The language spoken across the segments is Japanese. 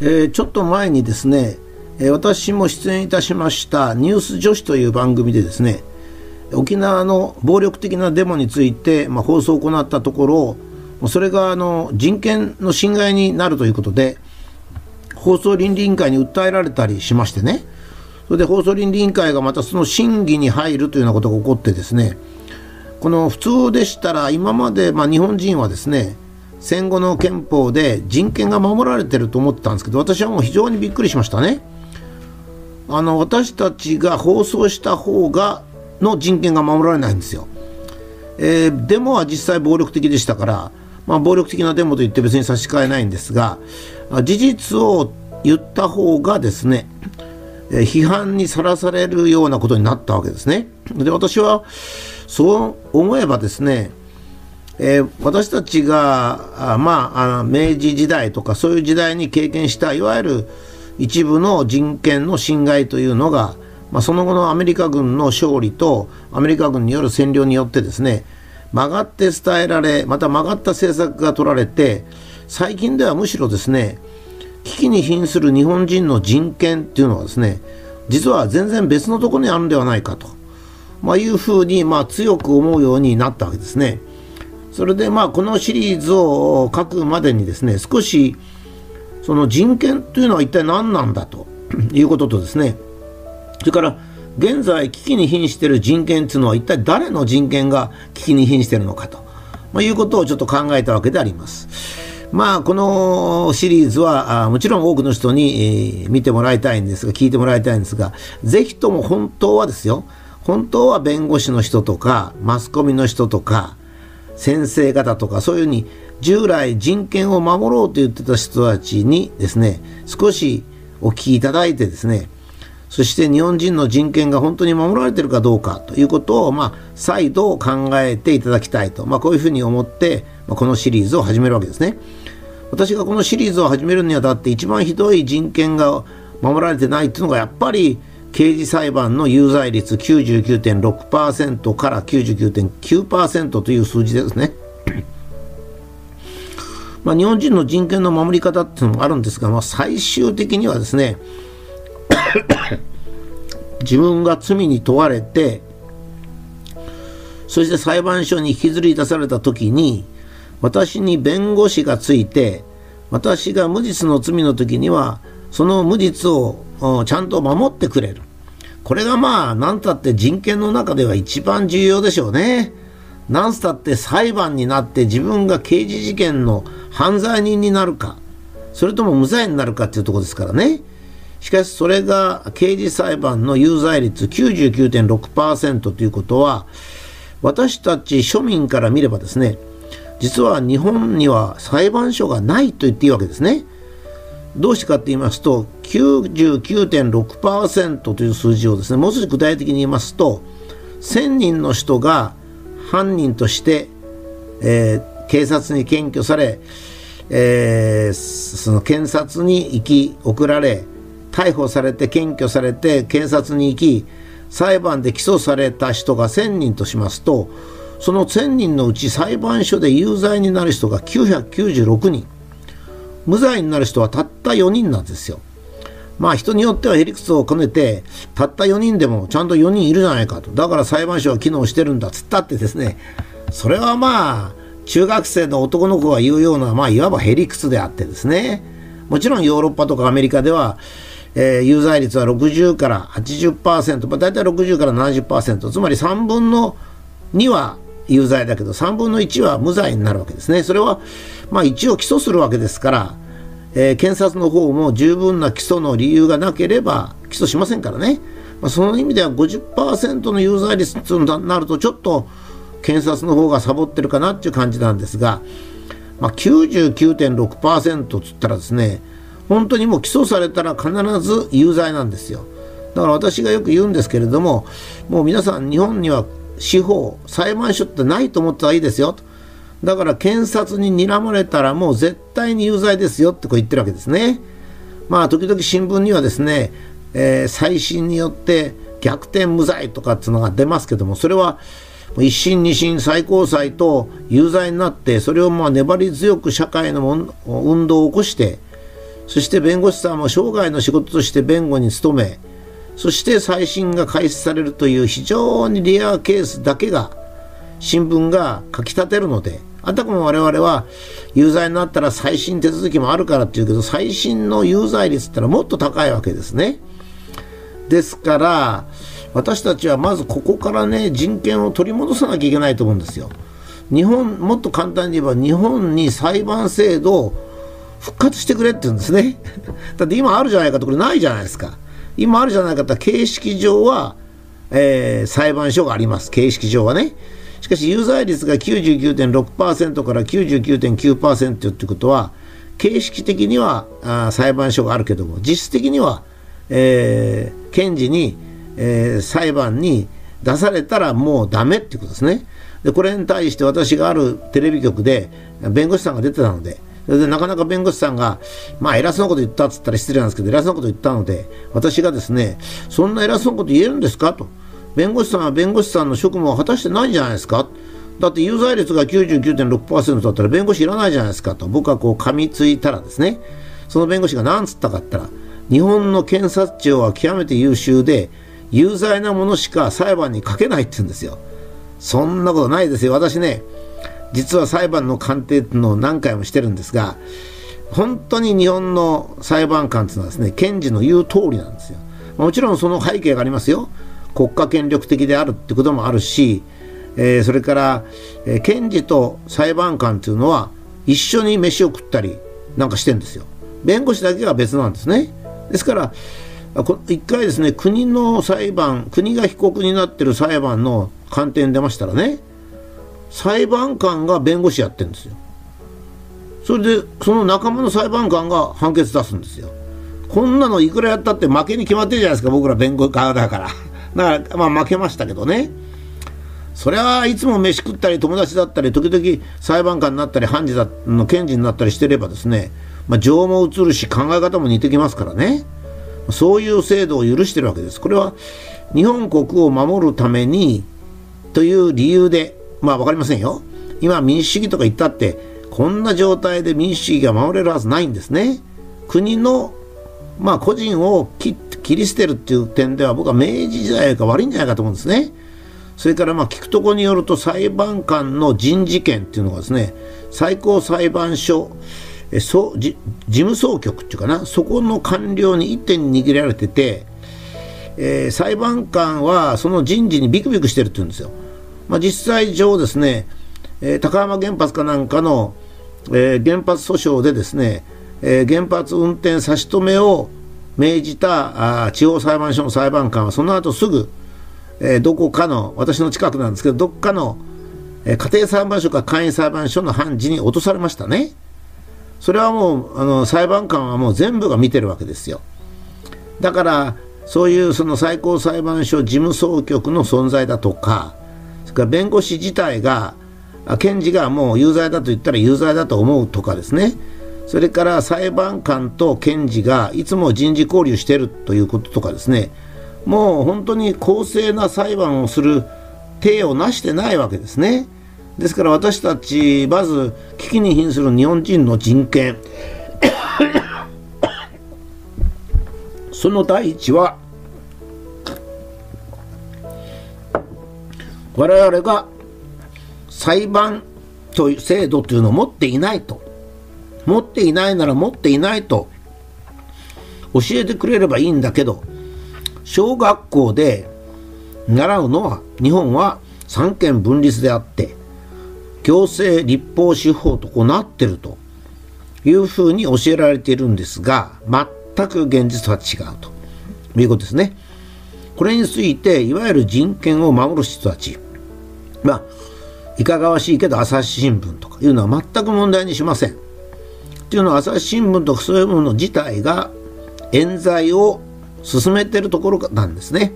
えー、ちょっと前にですね、え、私も出演いたしました「ニュース女子」という番組でですね沖縄の暴力的なデモについて、まあ、放送を行ったところそれがあの人権の侵害になるということで放送倫理委員会に訴えられたりしましてね。それで放送倫理委員会がまたその審議に入るというようなことが起こってですねこの普通でしたら今までまあ日本人はですね戦後の憲法で人権が守られてると思ってたんですけど私はもう非常にびっくりしましたね。あの私たちが放送した方がの人権が守られないんですよ。えー、デモは実際暴力的でしたから、まあ、暴力的なデモと言って別に差し支えないんですが事実を言った方がですね批判にさらされるようなことになったわけですね。で私はそう思えばですねえー、私たちがあ、まあ、あ明治時代とかそういう時代に経験したいわゆる一部の人権の侵害というのが、まあ、その後のアメリカ軍の勝利とアメリカ軍による占領によってですね曲がって伝えられまた曲がった政策が取られて最近ではむしろですね危機に瀕する日本人の人権っていうのはですね実は全然別のところにあるんではないかと、まあ、いうふうにまあ強く思うようになったわけですね。それでまあこのシリーズを書くまでにですね少しその人権というのは一体何なんだと いうこととですねそれから現在危機に瀕している人権というのは一体誰の人権が危機に瀕しているのかと、まあ、いうことをちょっと考えたわけであります。まあこのシリーズはもちろん多くの人に、見てもらいたいんですが聞いてもらいたいんですがぜひとも本当はですよ本当は弁護士の人とかマスコミの人とか先生方とかそういうふうに従来人権を守ろうと言ってた人たちにですね少しお聞きいただいてですねそして日本人の人権が本当に守られてるかどうかということを、まあ、再度考えていただきたいと、まあ、こういうふうに思って、まあ、このシリーズを始めるわけですね。私がこのシリーズを始めるにあたって一番ひどい人権が守られてないっていうのがやっぱり刑事裁判の有罪率99.6%から99.9%という数字ですね。まあ、日本人の人権の守り方っていうのもあるんですが、まあ、最終的にはですね 自分が罪に問われてそして裁判所に引きずり出された時に私に弁護士がついて私が無実の罪の時にはその無実をちゃんと守ってくれる。これがまあ、なんたって人権の中では一番重要でしょうね。なんすたって裁判になって自分が刑事事件の犯罪人になるか、それとも無罪になるかっていうとこですからね。しかしそれが刑事裁判の有罪率99.6%ということは、私たち庶民から見ればですね、実は日本には裁判所がないと言っていいわけですね。どうしてかって言いますと99.6%という数字をですねもう少し具体的に言いますと1000人の人が犯人として、えー、警察に検挙され、えー、その検察に行き送られ逮捕されて検挙されて検察に行き裁判で起訴された人が1000人としますとその1000人のうち裁判所で有罪になる人が996人。無罪になる人はたった4人なんですよ。まあ人によってはヘリクスを兼ねて、たった4人でもちゃんと4人いるじゃないかと。だから裁判所は機能してるんだっつったってですね、それはまあ、中学生の男の子が言うような、まあいわばヘリクスであってですね、もちろんヨーロッパとかアメリカでは、えー、有罪率は60から80%、まあ、大体60から70%、つまり3分の2は有罪だけど3分の1は無罪になるわけですね。それは、まあ、一応起訴するわけですから、えー、検察の方も十分な起訴の理由がなければ起訴しませんからね。まあ、その意味では50%の有罪率となるとちょっと検察の方がサボってるかなっていう感じなんですが、まあ、99.6%つったらですね本当にもう起訴されたら必ず有罪なんですよだから私がよく言うんですけれどももう皆さん日本には司法裁判所ってないと思ったらいいですよと。だから検察に睨まれたらもう絶対に有罪ですよってこう言ってるわけですね。まあ時々新聞にはですね、えー、再審によって逆転無罪とかっていうのが出ますけどもそれは一審二審最高裁と有罪になってそれをまあ粘り強く社会の運動を起こしてそして弁護士さんも生涯の仕事として弁護に努めそして再審が開始されるという非常にレアケースだけが新聞が書き立てるのであたかも我々は有罪になったら再審手続きもあるからっていうけど再審の有罪率ってのはもっと高いわけですね。ですから私たちはまずここからね人権を取り戻さなきゃいけないと思うんですよ。日本もっと簡単に言えば日本に裁判制度を復活してくれって言うんですね。だって今あるじゃないかとこれないじゃないですか。今あるじゃないかって形式上は、えー、裁判所があります。形式上はね。しかし有罪率が99.6%から99.9%ってことは形式的にはあ裁判所があるけども実質的には、えー、検事に、えー、裁判に出されたらもうダメってことですね。でこれに対して私があるテレビ局で弁護士さんが出てたのでそれでなかなか弁護士さんが、まあ偉そうなこと言ったっつったら失礼なんですけど偉そうなこと言ったので私がですねそんな偉そうなこと言えるんですか？と。弁護士さんは弁護士さんの職務を果たしてないんじゃないですか？だって有罪率が99.6%だったら弁護士いらないじゃないですか？と。僕はこう噛みついたらですねその弁護士が何つったかったら日本の検察庁は極めて優秀で有罪なものしか裁判にかけないって言うんですよ。そんなことないですよ。私ね実は裁判の鑑定っていうのを何回もしてるんですが本当に日本の裁判官っていうのはですね検事の言う通りなんですよ。もちろんその背景がありますよ。国家権力的であるってこともあるし、えー、それから、えー、検事と裁判官っていうのは一緒に飯を食ったりなんかしてんですよ。弁護士だけが別なんですね。ですから一回ですね国の裁判国が被告になってる裁判の鑑定に出ましたらね裁判官が弁護士やってるんですよ。それでその仲間の裁判官が判決出すんですよ。こんなのいくらやったって負けに決まってるじゃないですか僕ら弁護側だから。だから、まあ、負けましたけどね。それはいつも飯食ったり友達だったり時々裁判官になったり判事だの検事になったりしてればですね、まあ、情も移るし考え方も似てきますからね。そういう制度を許してるわけです。これは日本国を守るためにという理由でまあ分かりませんよ今民主主義とか言ったってこんな状態で民主主義が守れるはずないんですね国のまあ個人を切り捨てるっていう点では僕は明治時代が悪いんじゃないかと思うんですね。それからまあ聞くところによると裁判官の人事権っていうのがですね最高裁判所えそ事務総局っていうかなそこの官僚に一点握られてて、えー、裁判官はその人事にビクビクしてるって言うんですよ。まあ、実際上ですね、えー、高浜原発かなんかの、えー、原発訴訟でですね、え原発運転差し止めを命じたあ地方裁判所の裁判官はその後すぐ、えー、どこかの私の近くなんですけどどっかの、えー、家庭裁判所か簡易裁判所の判事に落とされましたね。それはもうあの裁判官はもう全部が見てるわけですよ。だからそういうその最高裁判所事務総局の存在だとかそれから弁護士自体が検事がもう有罪だと言ったら有罪だと思うとかですね。それから裁判官と検事がいつも人事交流しているということとかですね。もう本当に公正な裁判をする体をなしてないわけですね。ですから私たちまず危機に瀕する日本人の人権。その第一は我々が裁判という制度というのを持っていないと。持っていないなら持っていないと。教えてくれればいいんだけど小学校で習うのは日本は三権分立であって行政立法司法とこうなってると。いうふうに教えられているんですが全く現実は違うと。いうことですね。これについていわゆる人権を守る人たち。まあいかがわしいけど朝日新聞とかいうのは全く問題にしません。っていうのは朝日新聞とかそういうもの自体が冤罪を進めてるところなんですね。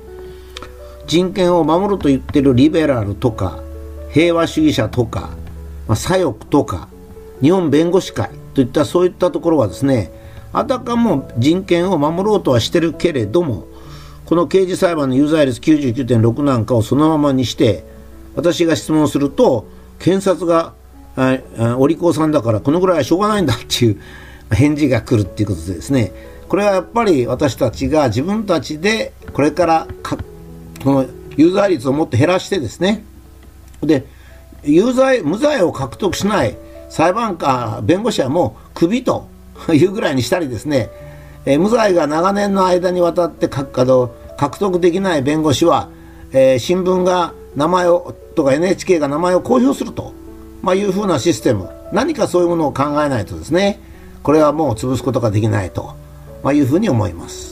人権を守ると言ってるリベラルとか平和主義者とか、まあ、左翼とか日本弁護士会といったそういったところはですねあたかも人権を守ろうとはしてるけれどもこの刑事裁判の有罪率99.6なんかをそのままにして私が質問すると検察がお利口さんだからこのぐらいはしょうがないんだっていう 返事が来るっていうことでですね。これはやっぱり私たちが自分たちでこれからこの有罪率をもっと減らしてですね。で有罪無罪を獲得しない裁判官弁護士はもうクビと いうぐらいにしたりですね、え、無罪が長年の間にわたって獲得できない弁護士は、えー、新聞が名前をとか NHK が名前を公表すると、まあ、いうふうなシステム何かそういうものを考えないとですねこれはもう潰すことができないと、まあ、いうふうに思います。